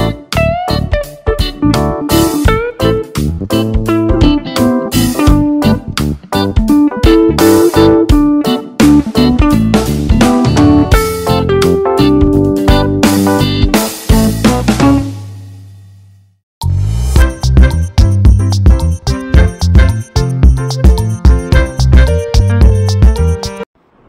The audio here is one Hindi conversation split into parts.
thank you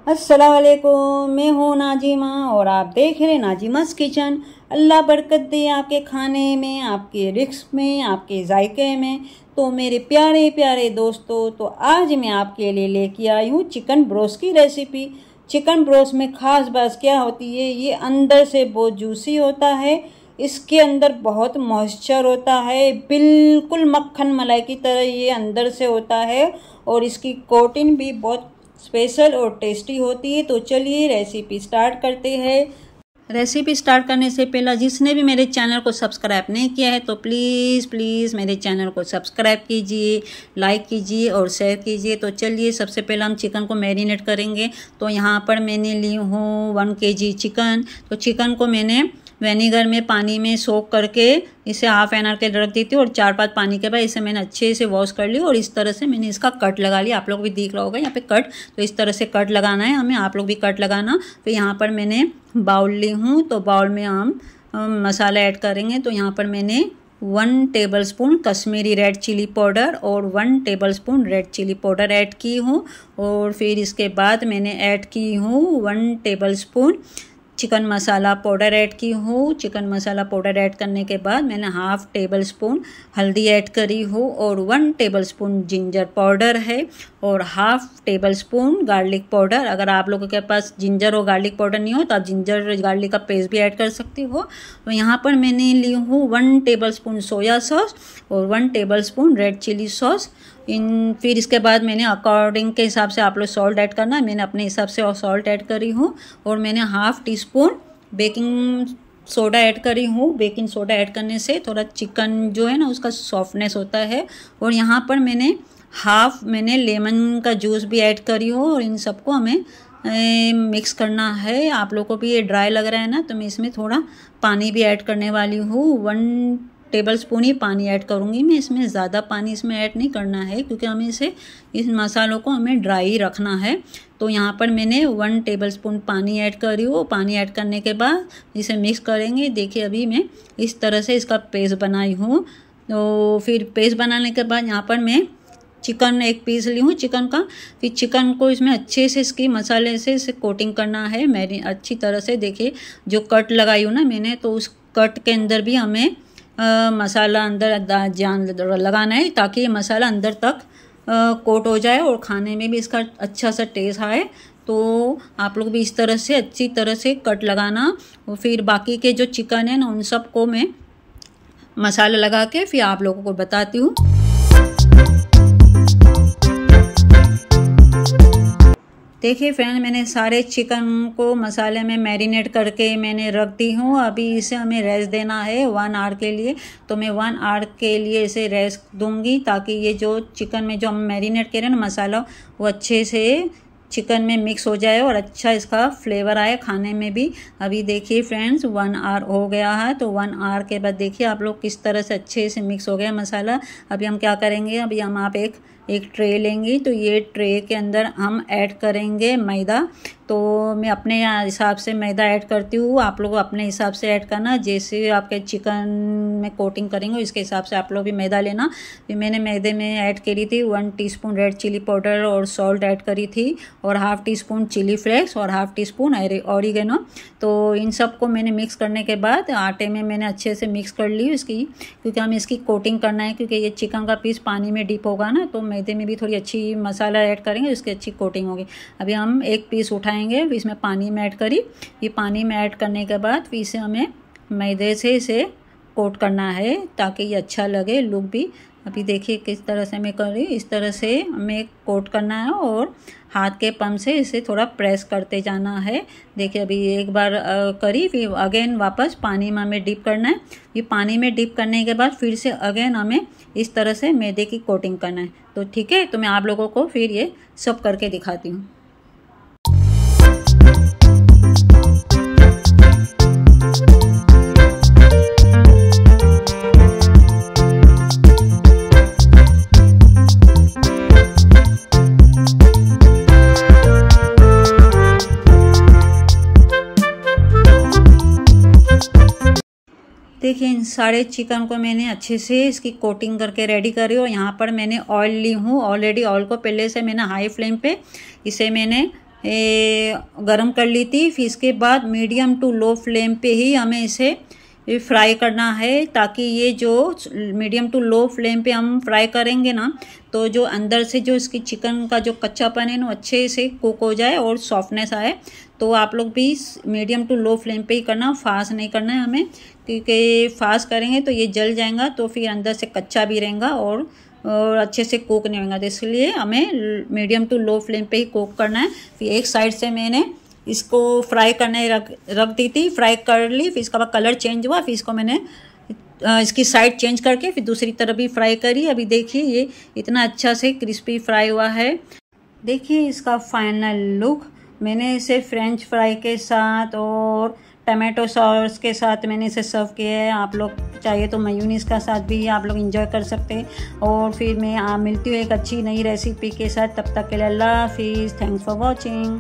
असलकुम मैं हूँ नाजिमा और आप देख रहे हैं नाजिमास किचन अल्लाह बरकत दे आपके खाने में, आपके रिक्स में, आपके जायके में। तो मेरे प्यारे प्यारे दोस्तों तो आज मैं आपके लिए लेके आई हूँ चिकन ब्रोस की रेसिपी चिकन ब्रोस में ख़ास बात क्या होती है? ये अंदर से बहुत जूसी होता है, इसके अंदर बहुत मॉइस्चर होता है, बिल्कुल मक्खन मलाई की तरह ये अंदर से होता है और इसकी कोटिंग भी बहुत स्पेशल और टेस्टी होती है तो चलिए रेसिपी स्टार्ट करते हैं। रेसिपी स्टार्ट करने से पहला जिसने भी मेरे चैनल को सब्सक्राइब नहीं किया है तो प्लीज़ प्लीज़ मेरे चैनल को सब्सक्राइब कीजिए लाइक कीजिए और शेयर कीजिए। तो चलिए सबसे पहले हम चिकन को मैरिनेट करेंगे। तो यहाँ पर मैंने ली हूँ वन के जी चिकन तो चिकन को मैंने वेनीगर में पानी में सोख करके इसे हाफ़ एन आवर के रख दी थी और चार पाँच पानी के बाद इसे मैंने अच्छे से वॉश कर ली और इस तरह से मैंने इसका कट लगा लिया। आप लोग भी दिख रहा होगा यहाँ पे कट तो इस तरह से कट लगाना है हमें। आप लोग भी कट लगाना। तो यहाँ पर मैंने बाउल ली हूँ। तो बाउल में हम मसाला ऐड करेंगे। तो यहाँ पर मैंने one tablespoon Kashmiri red chilli powder और one tablespoon red chilli powder add की हूँ। और फिर इसके बाद मैंने ऐड की हूँ one tablespoon chicken masala powder add की हूँ। चिकन मसाला पाउडर ऐड करने के बाद मैंने हाफ़ टेबल स्पून हल्दी ऐड करी हूँ और one table spoon ginger powder है। और half table spoon garlic powder अगर आप लोगों के पास जिंजर और गार्लिक पाउडर नहीं हो तो आप जिंजर गार्लिक का पेस्ट भी ऐड कर सकते हो। तो यहाँ पर मैंने ली हूँ one table spoon soya sauce और one tablespoon red chilli sauce इन, फिर इसके बाद मैंने अकॉर्डिंग के हिसाब से आप लोग सॉल्ट ऐड करना मैंने अपने हिसाब से सॉल्ट ऐड करी हूँ और मैंने half teaspoon baking soda add करी हूँ। बेकिंग सोडा ऐड करने से थोड़ा चिकन जो है ना, उसका सॉफ्टनेस होता है। और यहाँ पर मैंने हाफ़ मैंने लेमन का जूस भी ऐड करी हूँ और इन सबको हमें मिक्स करना है। आप लोगों को भी ये ड्राई लग रहा है ना तो मैं इसमें थोड़ा पानी भी ऐड करने वाली हूँ। वन टेबल स्पून ही पानी ऐड करूँगी मैं। इसमें ज़्यादा पानी इसमें ऐड नहीं करना है, क्योंकि हमें इसे, इस मसालों को हमें ड्राई रखना है। तो यहाँ पर मैंने वन टेबल स्पून पानी ऐड करी हो। पानी ऐड करने के बाद इसे मिक्स करेंगे। देखिए, अभी मैं इस तरह से इसका पेस्ट बनाई हूँ। तो फिर पेस्ट बनाने के बाद यहाँ पर मैं चिकन एक पीस ली हूँ चिकन का। फिर चिकन को इसमें अच्छे से इसकी मसाले से इसे कोटिंग करना है। मैंने अच्छी तरह से देखिए जो कट लगाई हूँ ना मैंने तो उस कट के अंदर भी हमें आ, मसाला अंदर जान लगाना है ताकि ये मसाला अंदर तक आ, कोट हो जाए और खाने में भी इसका अच्छा सा टेस्ट आए। तो आप लोग भी इस तरह से अच्छी तरह से कट लगाना। और फिर बाकी के जो चिकन है ना उन सबको मैं मसाला लगा के फिर आप लोगों को बताती हूँ। देखिए फ्रेंड मैंने सारे चिकन को मसाले में मैरिनेट करके मैंने रख दी हूँ। अभी इसे हमें रेस्ट देना है वन आवर के लिए। तो मैं वन आवर के लिए इसे रेस्ट दूँगी ताकि ये जो चिकन में जो हम मैरिनेट करें ना मसाला, वो अच्छे से चिकन में मिक्स हो जाए और अच्छा इसका फ्लेवर आए खाने में भी। अभी देखिए फ्रेंड्स, वन आर हो गया है तो वन आर के बाद देखिए आप लोग किस तरह से अच्छे से मिक्स हो गया मसाला। अभी हम क्या करेंगे, अभी हम आप एक एक ट्रे लेंगे तो ये ट्रे के अंदर हम ऐड करेंगे मैदा। तो मैं अपने हिसाब से मैदा ऐड करती हूँ, आप लोग अपने हिसाब से ऐड करना। जैसे आपके चिकन में कोटिंग करेंगे इसके हिसाब से आप लोग भी मैदा लेना। फिर मैंने मैदे में ऐड करी थी one teaspoon red chilli powder और सॉल्ट ऐड करी थी। और half teaspoon chilli flakes और हाफ़ टी स्पून ऑरिगेनो तो इन सबको मैंने मिक्स करने के बाद आटे में मैंने अच्छे से मिक्स कर ली इसकी, क्योंकि हमें इसकी कोटिंग करना है, क्योंकि ये चिकन का पीस पानी में डिप होगा ना तो मैदे में भी थोड़ी अच्छी मसाला ऐड करेंगे इसकी अच्छी कोटिंग होगी। अभी हम एक पीस उठाएँ बनाएँगे फिर इसमें पानी में ऐड करी। ये पानी में ऐड करने के बाद फिर इसे हमें मैदे से इसे कोट करना है, ताकि ये अच्छा लगे लुक भी। अभी देखिए किस तरह से मैं कर रही इस तरह से हमें कोट करना है और हाथ के पंप से इसे थोड़ा प्रेस करते जाना है। देखिए अभी एक बार करी, फिर अगेन वापस पानी में हमें डिप करना है। ये पानी में डिप करने के बाद फिर से अगेन हमें इस तरह से मैदे की कोटिंग करना है। तो ठीक है तो मैं आप लोगों को फिर ये सब करके दिखाती हूँ। देखिए, इन सारे चिकन को मैंने अच्छे से इसकी कोटिंग करके रेडी करी और यहाँ पर मैंने ऑयल ली हूँ। ऑलरेडी ऑयल को पहले से मैंने हाई फ्लेम पे इसे मैंने गरम कर ली थी। फिर इसके बाद मीडियम टू लो फ्लेम पे ही हमें इसे फ्राई करना है ताकि ये जो मीडियम टू लो फ्लेम पे हम फ्राई करेंगे ना तो जो अंदर से जो इसकी चिकन का जो कच्चापन है ना, अच्छे से कुक हो जाए और सॉफ्टनेस आए तो आप लोग भी मीडियम टू लो फ्लेम पे ही करना फास्ट नहीं करना है हमें, क्योंकि फास्ट करेंगे तो ये जल जाएगा तो फिर अंदर से कच्चा भी रहेगा और और अच्छे से कुक नहीं होगा। तो इसलिए हमें मीडियम टू लो फ्लेम पे ही कुक करना है। फिर एक साइड से मैंने इसको फ्राई करने रख रख दी थी फ्राई कर ली, फिर इसका बाद कलर चेंज हुआ, फिर इसको मैंने इसकी साइड चेंज करके फिर दूसरी तरफ़ भी फ्राई करी। अभी देखिए ये इतना अच्छा से क्रिस्पी फ्राई हुआ है। देखिए इसका फाइनल लुक मैंने इसे फ्रेंच फ्राई के साथ और टमाटो सॉस के साथ मैंने इसे सर्व किया है। आप लोग चाहिए तो मयूनीस का साथ भी आप लोग इंजॉय कर सकते हैं। और फिर मैं मिलती हूँ एक अच्छी नई रेसिपी के साथ। तब तक के लिए अल्लाह हाफिज़। Thanks for watching